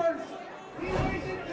first.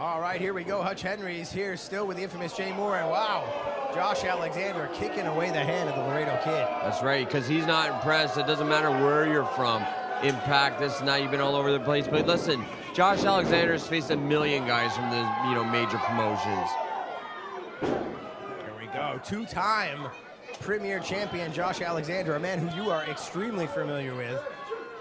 All right, here we go. Hutch Henry's here still with the infamous Jay Moore. And wow, Josh Alexander kicking away the hand of the Laredo Kid. That's right, because he's not impressed. It doesn't matter where you're from. Impact, this and that, you've been all over the place. But listen, Josh Alexander's faced a million guys from the you know major promotions. Here we go. Two-time Premier Champion Josh Alexander, a man who you are extremely familiar with.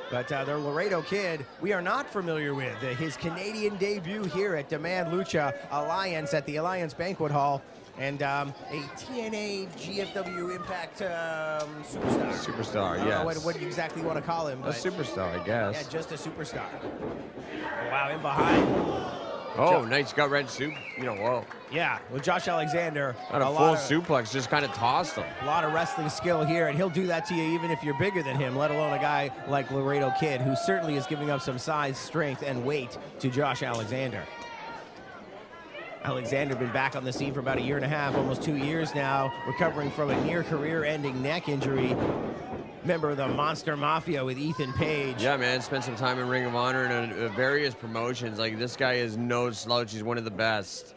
But uh, the Laredo Kid, we are not familiar with. Uh, his Canadian debut here at Demand Lucha Alliance at the Alliance Banquet Hall. And um, a TNA GFW Impact um, superstar. Superstar, I don't know what, yes. what you exactly want to call him. A superstar, I Yeah, guess. just a superstar. Oh, wow, in behind. Oh, nice gut wrench soup. You know, whoa. Yeah, with Josh Alexander. Not a, full lot of, suplex, just kind of tossed him. A lot of wrestling skill here, and he'll do that to you even if you're bigger than him, let alone a guy like Laredo Kid, who certainly is giving up some size, strength, and weight to Josh Alexander. Alexander been back on the scene for about a year and a half, almost two years now, recovering from a near career-ending neck injury. Member of the Monster Mafia with Ethan Page. Yeah, man, spent some time in Ring of Honor and uh, various promotions. Like, this guy is no slouch. He's one of the best.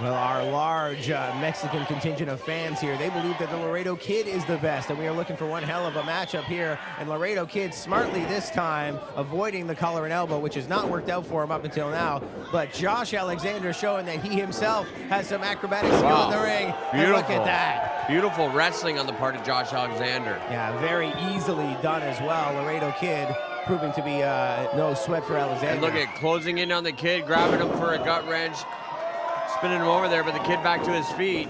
Well, our large uh, Mexican contingent of fans here, they believe that the Laredo Kid is the best, and we are looking for one hell of a matchup here. And Laredo Kid smartly this time avoiding the collar and elbow, which has not worked out for him up until now. But Josh Alexander showing that he himself has some acrobatic skill Wow. in the ring. And Beautiful. look at that. Beautiful wrestling on the part of Josh Alexander. Yeah, very easily done as well. Laredo Kid proving to be uh, no sweat for Alexander. And look at closing in on the kid, grabbing him for a gut wrench, spinning him over there, but the kid back to his feet.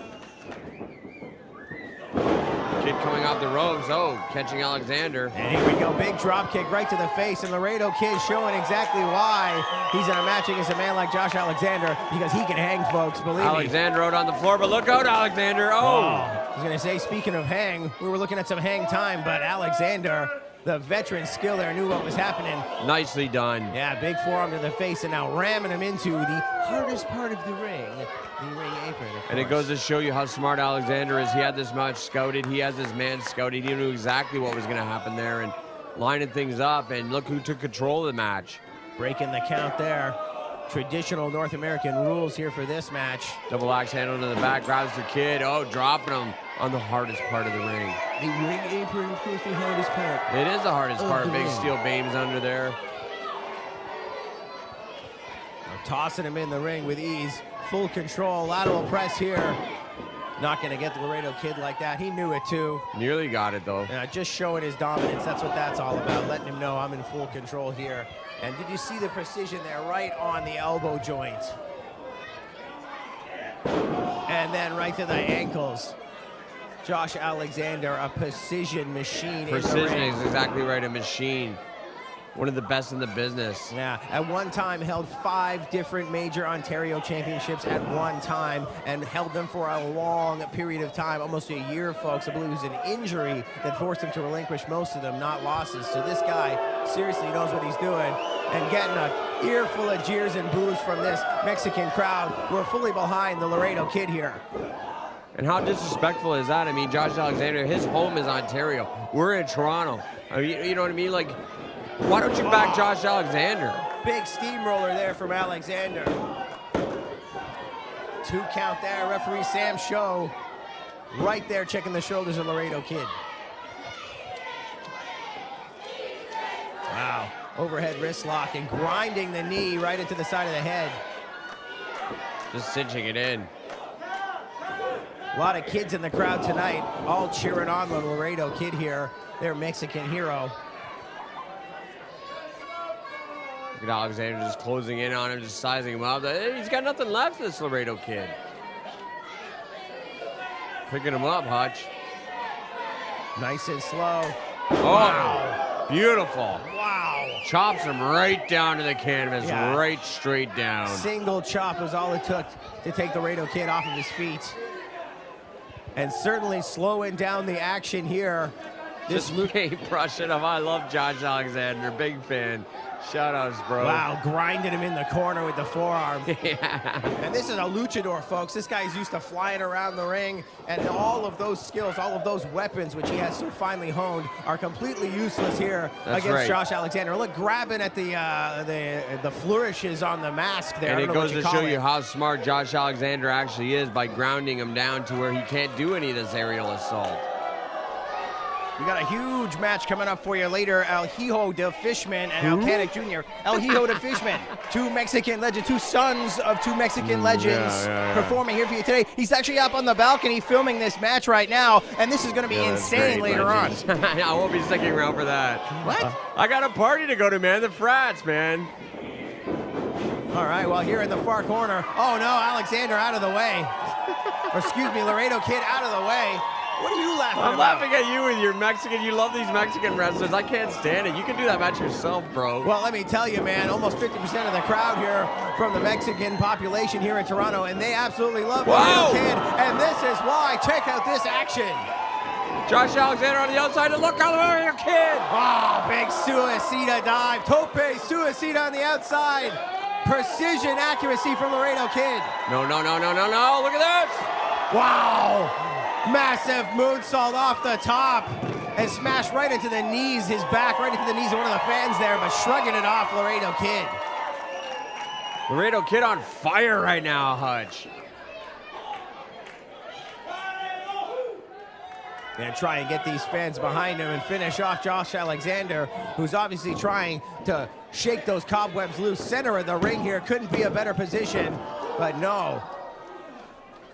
Kid coming off the ropes. Oh, catching Alexander. And here we go, big drop kick right to the face, and Laredo Kid showing exactly why he's in a match against a man like Josh Alexander because he can hang, folks. Believe me. Alexander out on the floor, but look out, Alexander. Oh, oh I was gonna say, speaking of hang, we were looking at some hang time, but Alexander, the veteran skill there, knew what was happening. nicely done. Yeah, big forearm to the face, and now ramming him into the hardest part of the ring, the ring apron. And it goes to show you how smart Alexander is. He had this match scouted. He has his man scouted. He knew exactly what was going to happen there and lining things up. And look who took control of the match. breaking the count there. traditional North American rules here for this match. Double axe handle to the back, grabs the kid. Oh, dropping him on the hardest part of the ring. The ring apron, of course, the hardest part. It is the hardest Of part. the Big ring. steel beams under there. They're tossing him in the ring with ease. Full control, lateral press here. Not going to get the Laredo kid like that. He knew it too. Nearly got it though. Uh, just showing his dominance. That's what that's all about. Letting him know I'm in full control here. And did you see the precision there, right on the elbow joint? And then right to the ankles. Josh Alexander, a precision machine. Precision is exactly right. A machine. One of the best in the business. Yeah, at one time held five different major Ontario championships at one time and held them for a long period of time, almost a year, folks. I believe it was an injury that forced him to relinquish most of them, not losses. So this guy seriously knows what he's doing and getting a earful of jeers and boos from this Mexican crowd. We're fully behind the Laredo kid here. And how disrespectful is that? I mean, Josh Alexander, his home is Ontario. We're in Toronto. I mean, you know what I mean? Like, why don't you back Josh Alexander? Big steamroller there from Alexander. Two count there. Referee Sam Show right there checking the shoulders of Laredo Kid. Wow. Overhead wrist lock and grinding the knee right into the side of the head. Just cinching it in. A lot of kids in the crowd tonight, all cheering on the Laredo Kid here, their Mexican hero. Look at Alexander just closing in on him, just sizing him up. He's got nothing left, this Laredo kid. Picking him up, Hutch. Nice and slow. Oh, beautiful. Wow. Chops him right down to the canvas, Yeah. right straight down. Single chop was all it took to take the Laredo kid off of his feet. And certainly slowing down the action here. This paint brushing him. I love Josh Alexander, big fan. Shout outs, bro. wow, grinding him in the corner with the forearm. yeah. And this is a luchador, folks. This guy's used to flying around the ring, and all of those skills, all of those weapons, which he has so finely honed, are completely useless here That's against right. Josh Alexander. Look, grabbing at the uh, the the flourishes on the mask there. And it goes to show it. you how smart Josh Alexander actually is by grounding him down to where he can't do any of this aerial assault. We got a huge match coming up for you later. El Hijo de Fishman and El Canek Jr. El Hijo de Fishman, two Mexican legends, two sons of two Mexican legends Mm, yeah, yeah. performing here for you today. He's actually up on the balcony filming this match right now, and this is going to be Yeah, insane later on. I won't be sticking around for that. What? I got a party to go to, man. The frats, man. All right, well, here in the far corner. Oh, no, Alexander out of the way. or excuse me, Laredo Kid out of the way. What are you laughing at? I'm about? laughing at you with your Mexican. You love these Mexican wrestlers. I can't stand it. You can do that match yourself, bro. Well, let me tell you, man, almost 50% of the crowd here from the Mexican population here in Toronto, and they absolutely love Whoa! Laredo Kid, and this is why. Check out this action. Josh Alexander on the outside. And look out there, your kid. Oh, big suicida dive. Tope suicida on the outside. Precision accuracy from Laredo Kid. No, no, no, no, no, no. Look at this. Wow. Massive moonsault off the top and smashed right into the knees, his back, right into the knees of one of the fans there, but shrugging it off, Laredo Kid. Laredo kid on fire right now, Hutch. and try and get these fans behind him and finish off Josh Alexander, who's obviously trying to shake those cobwebs loose. Center of the ring here couldn't be a better position, but no.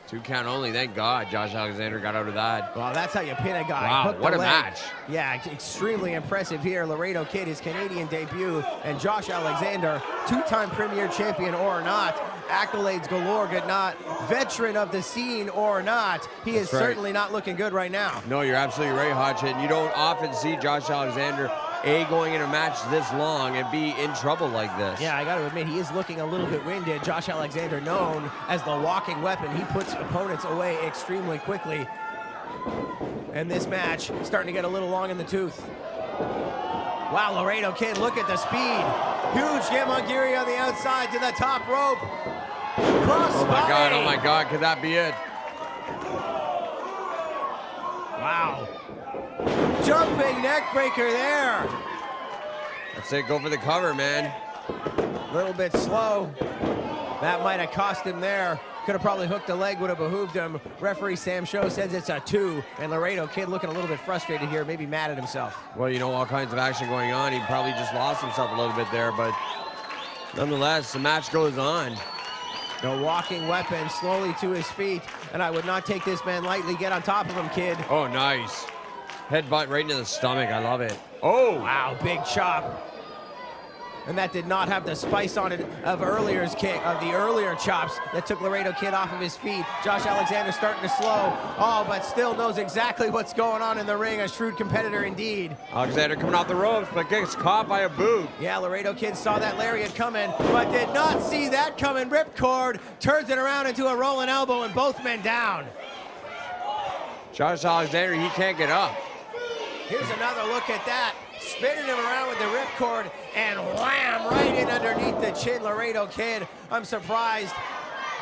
Two count only. Thank God Josh Alexander got out of that. Well, that's how you pin a guy. Wow, Hook what a leg. match. Yeah, extremely impressive here. Laredo Kid, his Canadian debut, and Josh Alexander, two-time Premier Champion or not, accolades galore, good not, veteran of the scene or not. He is right. certainly not looking good right now. No, you're absolutely right. And you don't often see Josh Alexander, A, going in a match this long and B, in trouble like this. Yeah, I got to admit, he is looking a little bit winded. Josh Alexander, known as the walking weapon, he puts opponents away extremely quickly. And this match starting to get a little long in the tooth. Wow, Laredo Kid, look at the speed. Huge Yamagiri on the outside to the top rope. Cross Oh my God, oh my God, could that be it? Wow. Jumping neck breaker there. That's it, go for the cover, man. A little bit slow. That might have cost him there. Could have probably hooked a leg, would have behooved him. Referee Sam Show says it's a two, and Laredo Kid looking a little bit frustrated here, maybe mad at himself. Well, you know, all kinds of action going on. He probably just lost himself a little bit there, but nonetheless, the match goes on. The walking weapon slowly to his feet, and I would not take this man lightly. Get on top of him, kid. Oh, nice. Headbutt right into the stomach. I love it. Oh, Wow, big chop. And that did not have the spice on it of earlier's kick, of the earlier chops that took Laredo Kid off of his feet. Josh Alexander starting to slow. Oh, but still knows exactly what's going on in the ring. A shrewd competitor indeed. Alexander coming off the ropes, but gets caught by a boot. Yeah, Laredo Kid saw that lariat coming, but did not see that coming. Ripcord turns it around into a rolling elbow and both men down. Josh Alexander, he can't get up. Here's another look at that. Spinning him around with the ripcord and wham, right in underneath the chin, Laredo Kid. I'm surprised.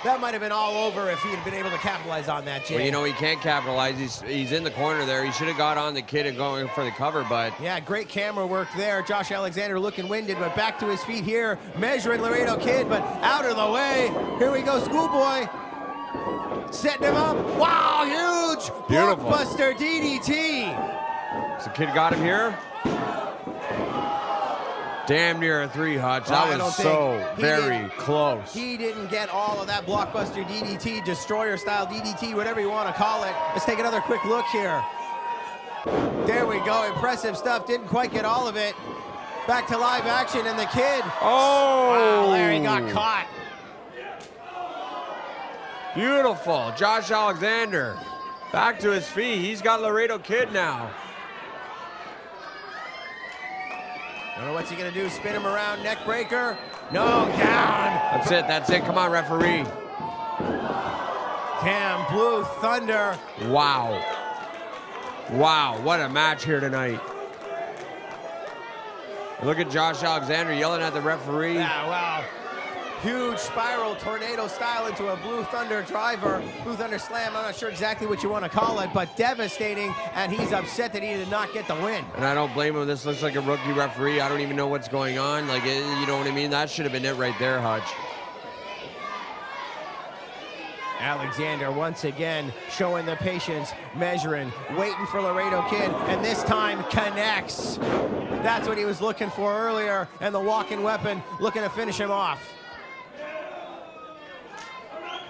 That might have been all over if he had been able to capitalize on that, Jay. Well, you know, he can't capitalize. He's, he's in the corner there. He should have got on the kid and going for the cover, but Yeah, great camera work there. Josh Alexander looking winded, but back to his feet here, measuring Laredo Kid, but out of the way. Here we go, schoolboy. Setting him up. Wow, huge Beautiful. blockbuster DDT. The kid got him here. Damn near a three, Hutch. Well, That was so very close. He didn't get all of that blockbuster DDT, destroyer style DDT, whatever you want to call it. Let's take another quick look here. There we go, impressive stuff. Didn't quite get all of it. Back to live action, and the kid. Oh! Wow, Larry got caught. Beautiful. Josh Alexander. Back to his feet. He's got Laredo Kid now. Don't know what's he gonna do. Spin him around, neck breaker. No, down. That's it. That's it. Come on, referee. Cam Blue Thunder. Wow. Wow. What a match here tonight. Look at Josh Alexander yelling at the referee. Yeah, wow. Huge spiral tornado style into a Blue Thunder driver. Blue Thunder slam, I'm not sure exactly what you want to call it, but devastating, and he's upset that he did not get the win. And I don't blame him. This looks like a rookie referee. I don't even know what's going on. Like, it, you know what I mean? That should have been it right there, Hodge. Alexander once again showing the patience, measuring, waiting for Laredo Kid, and this time connects. That's what he was looking for earlier, and the walking weapon looking to finish him off.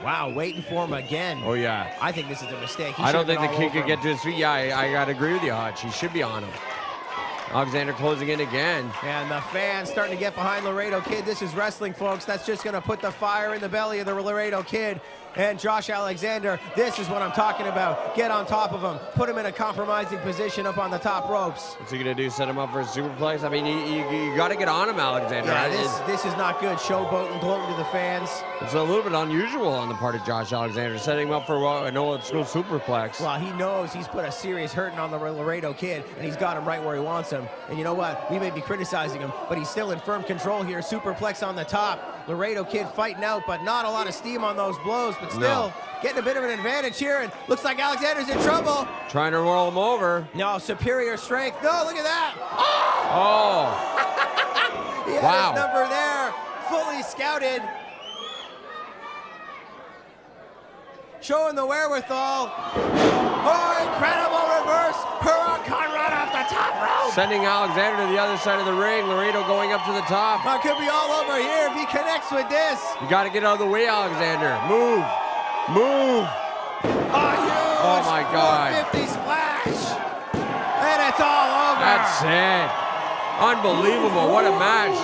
Wow, waiting for him again. Oh, yeah. I think this is a mistake. He I don't think the kid could him. get to his feet. Yeah, I, I got to agree with you, Hutch. He should be on him. Alexander closing in again. And the fans starting to get behind Laredo Kid. This is wrestling, folks. That's just going to put the fire in the belly of the Laredo Kid. And Josh Alexander, this is what I'm talking about. Get on top of him. Put him in a compromising position up on the top ropes. What's he going to do? Set him up for a superplex? I mean, you, you, you got to get on him, Alexander. Yeah, this, this is not good. Showboating, gloating to the fans. it's a little bit unusual on the part of Josh Alexander, setting him up for uh, an old school superplex. Well, he knows he's put a serious hurting on the Laredo Kid, and he's got him right where he wants him. And you know what? We may be criticizing him, but he's still in firm control here. Superplex on the top. Laredo Kid fighting out, but not a lot of steam on those blows, but still No. getting a bit of an advantage here. And looks like Alexander's in trouble. Trying to roll him over. No, superior strength. No, look at that. Oh, He had Wow. his number there, fully scouted. Showing the wherewithal. Oh, incredible sending Alexander to the other side of the ring. Laredo going up to the top. That could be all over here if he connects with this. You got to get out of the way, Alexander. Move. Move. Oh, my God. 450 splash. And it's all over. That's it. Unbelievable. What a match.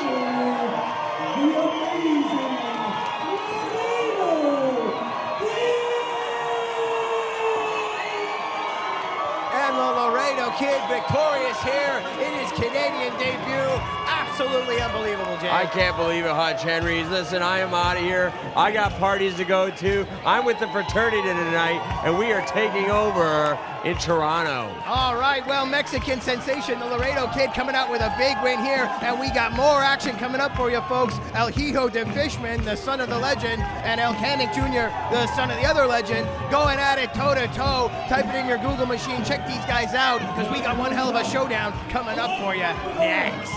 And the Laredo Kid victorious here in his Canadian debut. Absolutely unbelievable, Jay. I can't believe it, Hutch Henrys. Listen, I am out of here. I got parties to go to. I'm with the fraternity tonight, and we are taking over in Toronto. All right, well, Mexican sensation, the Laredo Kid coming out with a big win here, and we got more action coming up for you, folks. El Hijo de Fishman, the son of the legend, and El Canek Jr., the son of the other legend, going at it toe to toe. Type it in your Google machine, check these guys out, because we got one hell of a showdown coming up for you next.